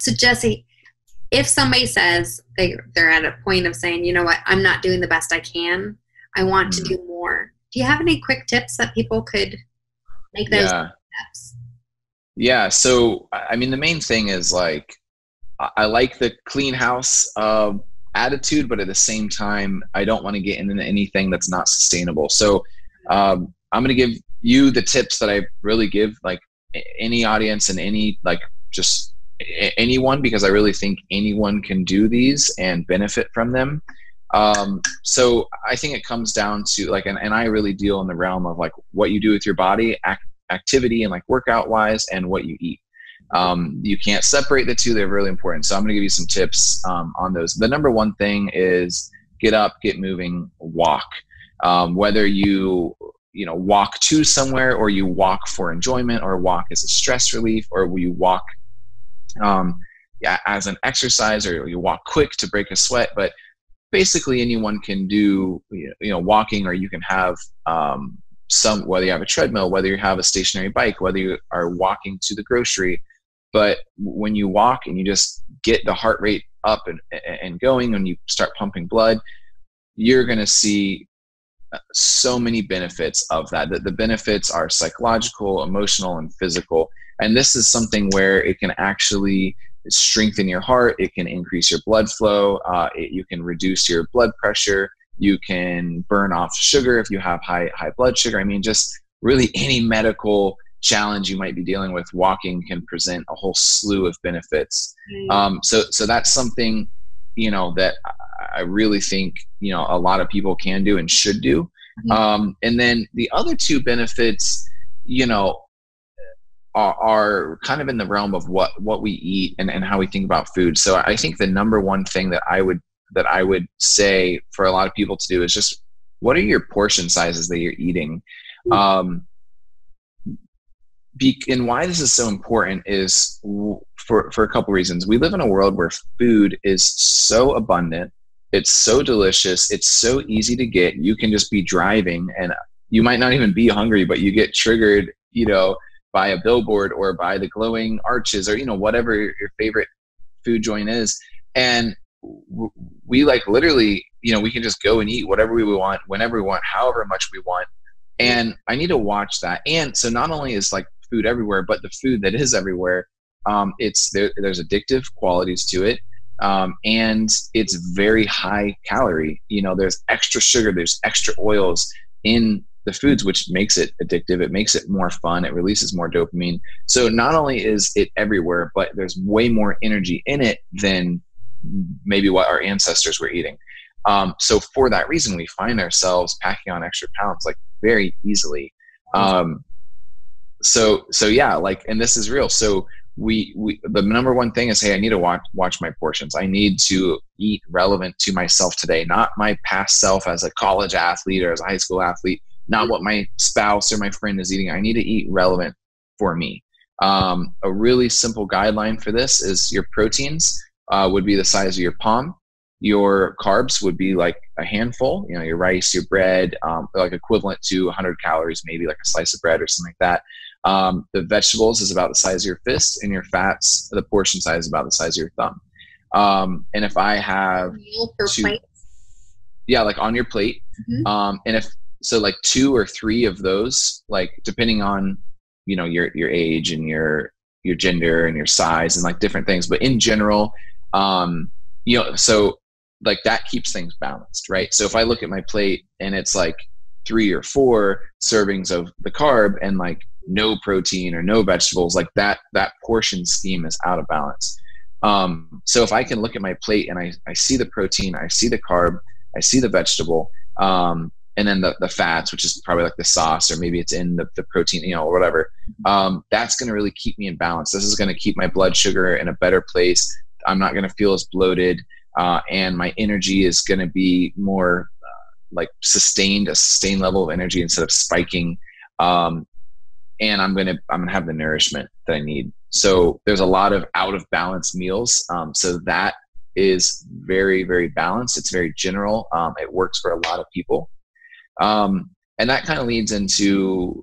So Jesse, if somebody says they they're at a point of saying, you know what, I'm not doing the best I can, I want mm-hmm. to do more. Do you have any quick tips that people could make those yeah. steps? Yeah. So I mean, the main thing is like I like the clean house uh, attitude, but at the same time, I don't want to get into anything that's not sustainable. So um, I'm going to give you the tips that I really give like any audience and any like just anyone because I really think anyone can do these and benefit from them. Um, so I think it comes down to like, and, and I really deal in the realm of like what you do with your body, act, activity, and like workout wise, and what you eat. Um, you can't separate the two; they're really important. So I'm going to give you some tips um, on those. The number one thing is get up, get moving, walk. Um, whether you you know walk to somewhere or you walk for enjoyment or walk as a stress relief or you walk um, yeah, as an exercise or you walk quick to break a sweat but basically anyone can do you know walking or you can have um, some whether you have a treadmill whether you have a stationary bike whether you are walking to the grocery but when you walk and you just get the heart rate up and, and going and you start pumping blood you're going to see uh, so many benefits of that. The, the benefits are psychological, emotional, and physical. And this is something where it can actually strengthen your heart. It can increase your blood flow. Uh, it, you can reduce your blood pressure. You can burn off sugar if you have high high blood sugar. I mean, just really any medical challenge you might be dealing with, walking can present a whole slew of benefits. Mm. Um, so so that's something you know that I really think you know a lot of people can do and should do. Mm-hmm. Um, and then the other two benefits, you know, are, are, kind of in the realm of what what we eat and, and how we think about food. So I think the number one thing that I would that I would say for a lot of people to do is just what are your portion sizes that you're eating. Mm-hmm. Um, be, and why this is so important is for for a couple reasons. We live in a world where food is so abundant it's so delicious. It's so easy to get. You can just be driving and you might not even be hungry, but you get triggered, you know, by a billboard or by the glowing arches or, you know, whatever your favorite food joint is. And we like literally, you know, we can just go and eat whatever we want, whenever we want, however much we want. And I need to watch that. And so not only is like food everywhere, but the food that is everywhere, um, it's there, there's addictive qualities to it um, and it's very high calorie. You know, there's extra sugar, there's extra oils in the foods, which makes it addictive. It makes it more fun. It releases more dopamine. So not only is it everywhere, but there's way more energy in it than maybe what our ancestors were eating. Um, so for that reason, we find ourselves packing on extra pounds like very easily. Um, so so yeah, like, and this is real. So we, we the number one thing is hey i need to watch watch my portions i need to eat relevant to myself today not my past self as a college athlete or as a high school athlete not what my spouse or my friend is eating. I need to eat relevant for me. Um, a really simple guideline for this is your proteins uh, would be the size of your palm. Your carbs would be like a handful you know your rice your bread um, like equivalent to 100 calories maybe like a slice of bread or something like that. Um, the vegetables is about the size of your fist, and your fats, the portion size is about the size of your thumb. Um, and if I have two, yeah, like on your plate, mm-hmm. um, and if so, like two or three of those, like depending on you know your your age and your your gender and your size and like different things, but in general, um, you know, so like that keeps things balanced, right? So if I look at my plate and it's like three or four servings of the carb and like no protein or no vegetables like that that portion scheme is out of balance um, so if i can look at my plate and I, I see the protein i see the carb i see the vegetable um, and then the, the fats which is probably like the sauce or maybe it's in the, the protein you know or whatever um, that's going to really keep me in balance this is going to keep my blood sugar in a better place i'm not going to feel as bloated uh, and my energy is going to be more uh, like sustained a sustained level of energy instead of spiking um, and I'm gonna I'm gonna have the nourishment that I need. So there's a lot of out of balance meals. Um, so that is very very balanced. It's very general. Um, it works for a lot of people, um, and that kind of leads into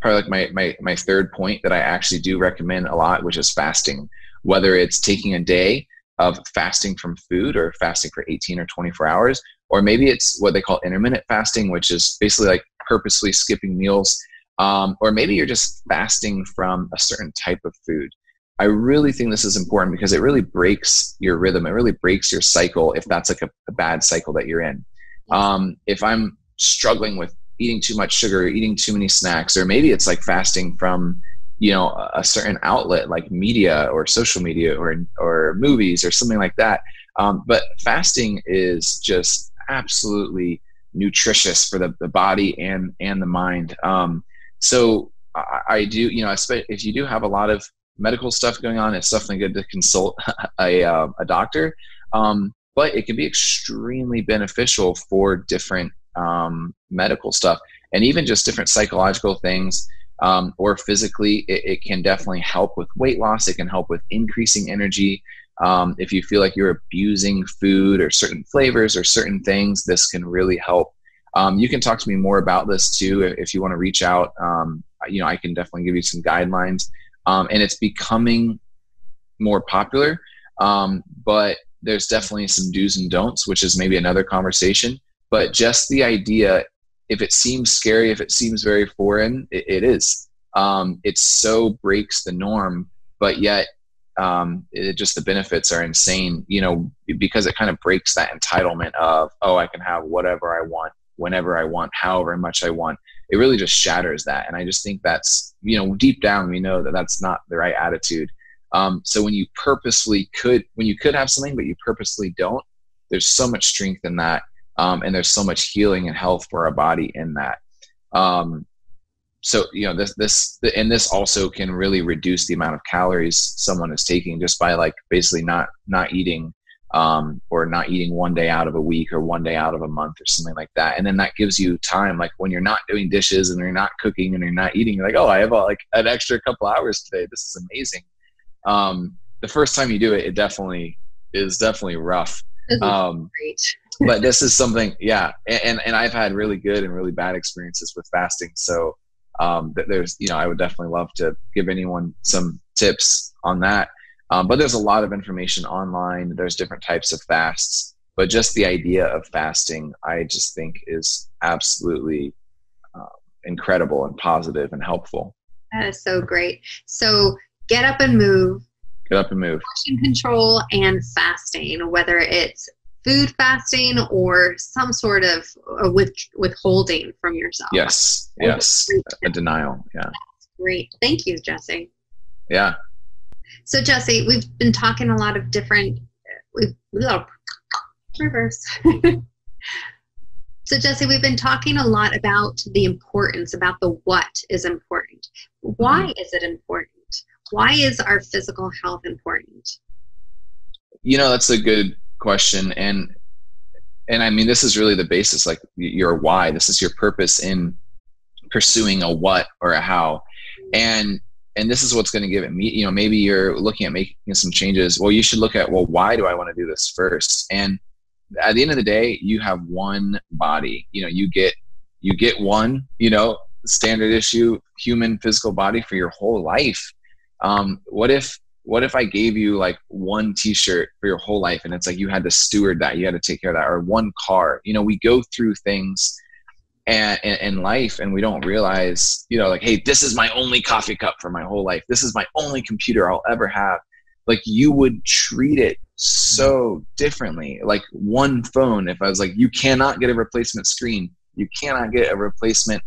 probably like my, my my third point that I actually do recommend a lot, which is fasting. whether it's taking a day of fasting from food or fasting for 18 or 24 hours, or maybe it's what they call intermittent fasting, which is basically like purposely skipping meals, um, or maybe you're just fasting from a certain type of food. I really think this is important because it really breaks your rhythm. It really breaks your cycle if that's like a, a bad cycle that you're in. Um, if I'm struggling with eating too much sugar, eating too many snacks, or maybe it's like fasting from you know a certain outlet like media or social media or or movies or something like that. Um, but fasting is just absolutely nutritious for the, the body and and the mind. Um, so I, I, do you know if you do have a lot of medical stuff going on, it's definitely good to consult a uh, a doctor. Um, but it can be extremely beneficial for different um, medical stuff. And even just different psychological things um, or physically it, it, can definitely help with weight loss. It can help with increasing energy. Um, if you feel like you're abusing food or certain flavors or certain things this can really help. Um, you can talk to me more about this too if you want to reach out. Um, you know i can definitely give you some guidelines. Um, and it's becoming more popular but there's definitely some do's and don'ts which is maybe another conversation but just the idea if it seems scary, if it seems very foreign, it, it is. Um, it so breaks the norm, but yet um, it just the benefits are insane. You know, because it kind of breaks that entitlement of oh, I can have whatever I want, whenever I want, however much I want. It really just shatters that, and I just think that's you know deep down we know that that's not the right attitude. Um, so when you purposely could, when you could have something but you purposely don't, there's so much strength in that um, and there's so much healing and health for our body in that. Um, so you know this this and this also can really reduce the amount of calories someone is taking just by like basically not not eating um, or not eating one day out of a week or one day out of a month or something like that. And then that gives you time like when you're not doing dishes and you're not cooking and you're not eating you're like oh i have a, like an extra couple hours today. This is amazing. Um, the first time you do it it definitely is definitely rough. Um, great but this is something, yeah. And, and I've had really good and really bad experiences with fasting. So um, there's, you know, I would definitely love to give anyone some tips on that. Um, but there's a lot of information online. There's different types of fasts, but just the idea of fasting, I just think is absolutely uh, incredible and positive and helpful. That is so great. So get up and move. Get up and move. Portion control and fasting, whether it's food fasting or some sort of uh, with, withholding from yourself. Yes, yes, a denial. Yeah. That's great. Thank you, Jesse. Yeah. So, Jesse, we've been talking a lot of different, we've, oh, reverse. so, Jesse, we've been talking a lot about the importance, about the what is important. Why mm-hmm. is it important? Why is our physical health important? You know, that's a good question and and i mean this is really the basis like your why. This is your purpose in pursuing a what or a how. And and this is what's going to give it me you know maybe you're looking at making some changes. Well you should look at well why do i want to do this first? And at the end of the day you have one body. You know you get you get one you know standard issue human physical body for your whole life. Um, what if what if I gave you like one t-shirt for your whole life and it's like you had to steward that, you had to take care of that, or one car. You know, we go through things in life and we don't realize, you know, like, hey, this is my only coffee cup for my whole life. This is my only computer I'll ever have. Like you would treat it so differently. Like one phone, if I was like, you cannot get a replacement screen, you cannot get a replacement,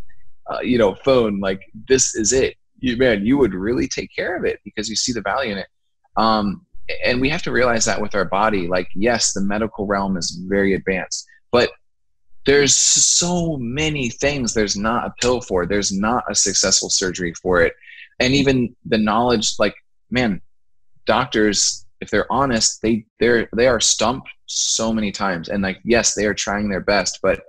uh, you know, phone. Like this is it you man, you would really take care of it because you see the value in it. Um, and we have to realize that with our body. Like, yes, the medical realm is very advanced, but there's so many things there's not a pill for. There's not a successful surgery for it. And even the knowledge, like, man, doctors, if they're honest, they they're they are stumped so many times. And like, yes, they are trying their best, but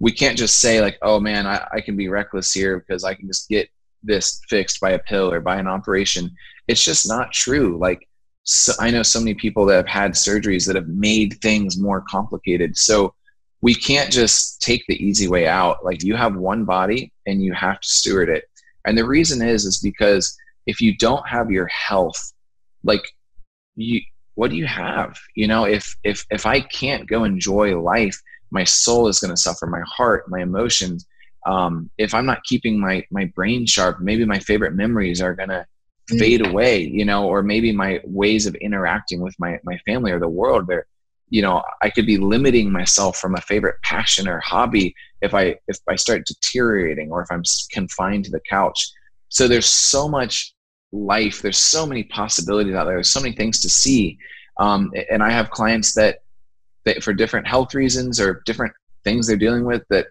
we can't just say like, oh man, I, I can be reckless here because I can just get this fixed by a pill or by an operation. It's just not true. Like so I know so many people that have had surgeries that have made things more complicated. So we can't just take the easy way out. Like you have one body and you have to steward it. And the reason is is because if you don't have your health, like you what do you have you know if if if i can't go enjoy life my soul is going to suffer my heart my emotions um, if i'm not keeping my my brain sharp maybe my favorite memories are going to mm. fade away you know or maybe my ways of interacting with my my family or the world they're you know i could be limiting myself from a favorite passion or hobby if i if i start deteriorating or if i'm confined to the couch so there's so much life there's so many possibilities out there there's so many things to see um, and i have clients that that for different health reasons or different things they're dealing with that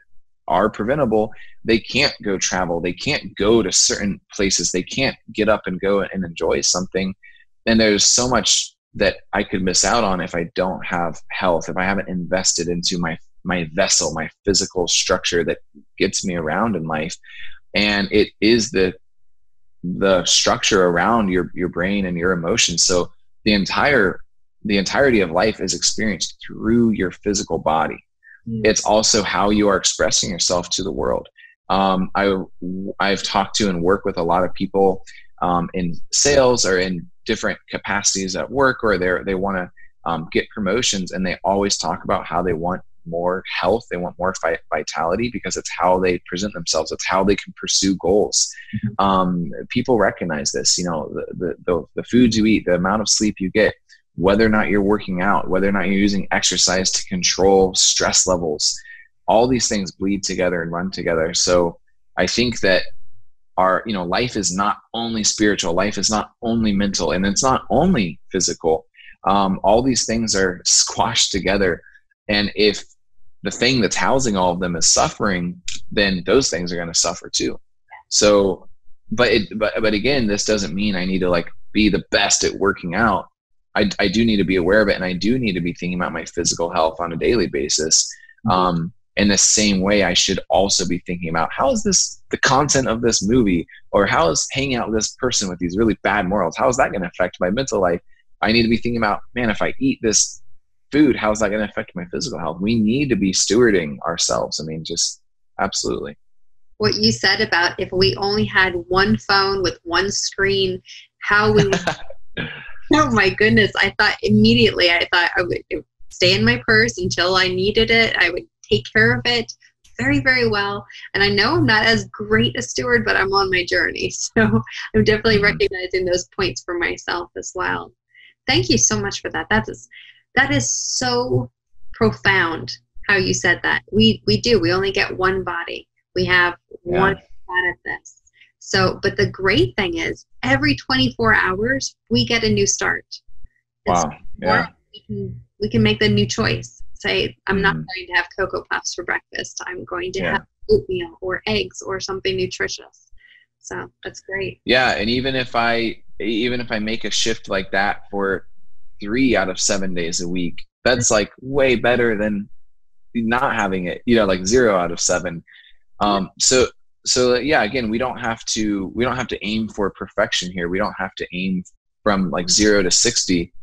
are preventable they can't go travel they can't go to certain places they can't get up and go and enjoy something. And there's so much that i could miss out on if i don't have health if i haven't invested into my my vessel my physical structure that gets me around in life. And it is the the structure around your your brain and your emotions. So the entire the entirety of life is experienced through your physical body mm. it's also how you are expressing yourself to the world um, I, i've talked to and work with a lot of people um, in sales or in different capacities at work or they they want to um, get promotions and they always talk about how they want more health they want more vitality because it's how they present themselves it's how they can pursue goals mm-hmm. um, people recognize this you know the, the, the foods you eat the amount of sleep you get whether or not you're working out whether or not you're using exercise to control stress levels all these things bleed together and run together so i think that our you know life is not only spiritual life is not only mental and it's not only physical um, all these things are squashed together and if the thing that's housing all of them is suffering, then those things are going to suffer too. So, but it, but but again, this doesn't mean I need to like be the best at working out. I, I do need to be aware of it, and I do need to be thinking about my physical health on a daily basis. Mm-hmm. Um, in the same way, I should also be thinking about how is this the content of this movie, or how is hanging out with this person with these really bad morals? How is that going to affect my mental life? I need to be thinking about, man, if I eat this food, how's that going to affect my physical health? We need to be stewarding ourselves. I mean, just absolutely. What you said about if we only had one phone with one screen, how we. oh my goodness! I thought immediately. I thought I would stay in my purse until I needed it. I would take care of it very, very well. And I know I'm not as great a steward, but I'm on my journey. So I'm definitely mm-hmm. recognizing those points for myself as well. Thank you so much for that. That's that is so profound how you said that. We we do. We only get one body. We have yeah. one shot at this. So, but the great thing is, every 24 hours we get a new start. Wow. Yeah. We can we can make the new choice. Say, I'm mm. not going to have cocoa puffs for breakfast. I'm going to yeah. have oatmeal or eggs or something nutritious. So that's great. Yeah, and even if I even if I make a shift like that for three out of seven days a week. That's like way better than not having it, you know, like zero out of seven. Um, so, so yeah, again, we don't have to, we don't have to aim for perfection here. We don't have to aim from like zero to 60,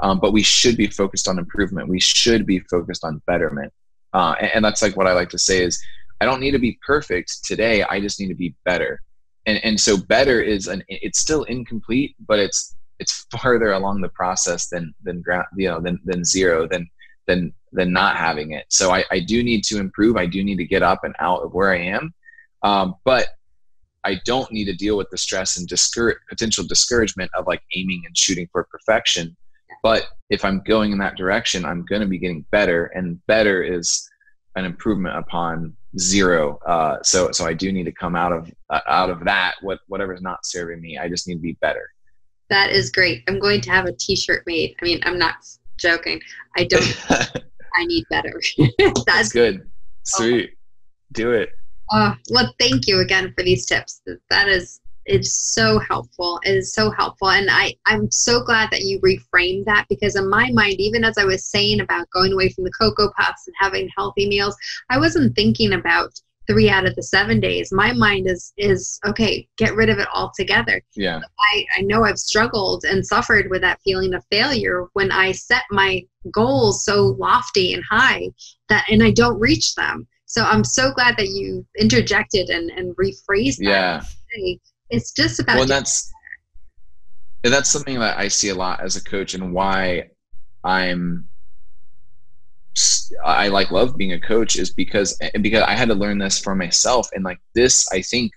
um, but we should be focused on improvement. We should be focused on betterment. Uh, and, and that's like what I like to say is I don't need to be perfect today. I just need to be better. And, and so better is an, it's still incomplete, but it's it's farther along the process than than ground you know than than zero than than than not having it so I, I do need to improve i do need to get up and out of where i am um, but i don't need to deal with the stress and discourage potential discouragement of like aiming and shooting for perfection but if i'm going in that direction i'm going to be getting better and better is an improvement upon zero uh, so so i do need to come out of uh, out of that what whatever's not serving me i just need to be better that is great. I'm going to have a T-shirt made. I mean, I'm not joking. I don't. I need better. That's, That's, good. Sweet. Oh. Do it. Uh, well, thank you again for these tips. That is it's so helpful. It is so helpful, and I I'm so glad that you reframed that because in my mind, even as I was saying about going away from the cocoa puffs and having healthy meals, I wasn't thinking about three out of the seven days. My mind is is okay get rid of it altogether. Yeah. I i know i've struggled and suffered with that feeling of failure when i set my goals so lofty and high that and i don't reach them so i'm so glad that you interjected and and rephrased that yeah. it's just about well that's And that's something that I see a lot as a coach and why I'm I like love being a coach is because because I had to learn this for myself and like this I think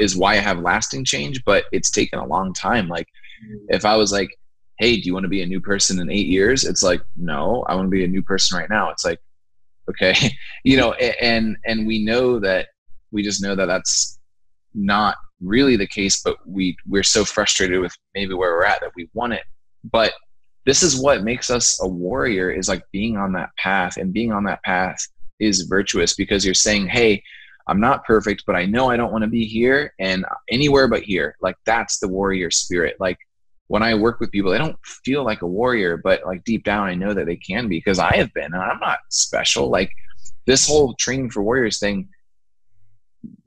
is why I have lasting change but it's taken a long time. Like mm. if I was like hey do you want to be a new person in 8 years? It's like no I want to be a new person right now. It's like okay. You know and and we know that we just know that that's not really the case but we we're so frustrated with maybe where we're at that we want it. But this is what makes us a warrior is like being on that path and being on that path is virtuous because you're saying hey i'm not perfect but i know i don't want to be here and anywhere but here. Like that's the warrior spirit. Like when i work with people they don't feel like a warrior but like deep down i know that they can be because i have been and i'm not special like this whole training for warriors thing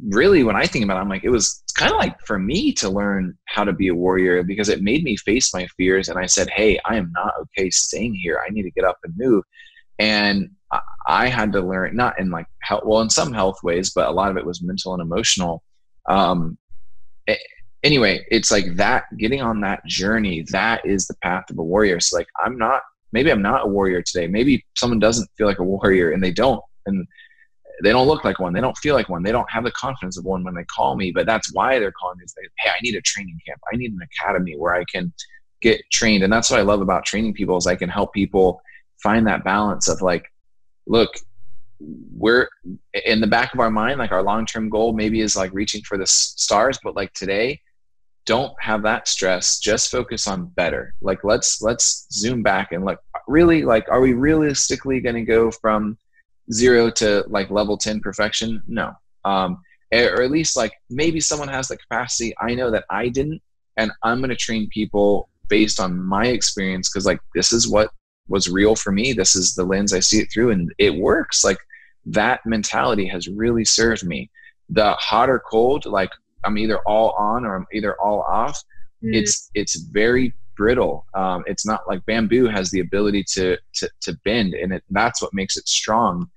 really when I think about it, I'm like, it was kind of like for me to learn how to be a warrior because it made me face my fears. And I said, Hey, I am not okay staying here. I need to get up and move. And I had to learn, not in like health, well, in some health ways, but a lot of it was mental and emotional. Um, anyway, it's like that getting on that journey, that is the path of a warrior. So like, I'm not, maybe I'm not a warrior today. Maybe someone doesn't feel like a warrior and they don't. And they don't look like one. They don't feel like one. They don't have the confidence of one when they call me. But that's why they're calling me. Is they, hey, I need a training camp. I need an academy where I can get trained. And that's what I love about training people is I can help people find that balance of like, look, we're in the back of our mind, like our long term goal maybe is like reaching for the stars, but like today, don't have that stress. Just focus on better. Like let's let's zoom back and look. Really, like, are we realistically going to go from zero to like level 10 perfection no um, or at least like maybe someone has the capacity i know that i didn't and i'm going to train people based on my experience because like this is what was real for me this is the lens i see it through and it works like that mentality has really served me the hot or cold like i'm either all on or i'm either all off. Mm. it's it's very brittle. Um, it's not like bamboo has the ability to to, to bend and it, that's what makes it strong.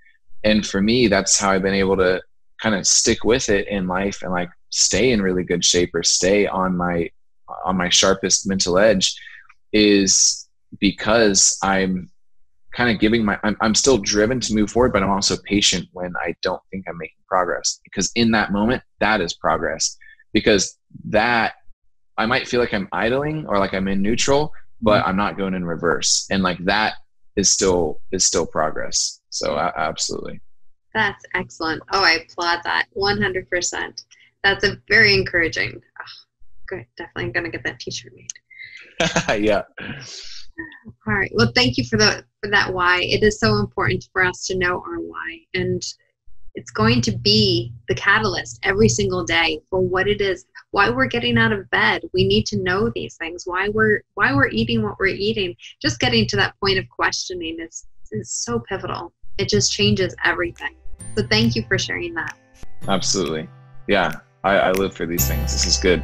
And for me that's how i've been able to kind of stick with it in life and like stay in really good shape or stay on my on my sharpest mental edge is because i'm kind of giving my I'm, I'm still driven to move forward but i'm also patient when i don't think i'm making progress because in that moment that is progress because that i might feel like i'm idling or like i'm in neutral but mm-hmm. i'm not going in reverse and like that is still is still progress so absolutely. That's excellent. Oh, I applaud that 100%. That's a very encouraging. Oh, good. Definitely going to get that t-shirt made. yeah. All right. Well, thank you for the for that why. It is so important for us to know our why and it's going to be the catalyst every single day for what it is why we're getting out of bed we need to know these things why we're why we're eating what we're eating just getting to that point of questioning is is so pivotal it just changes everything. So thank you for sharing that. Absolutely. Yeah, I, I live for these things. This is good.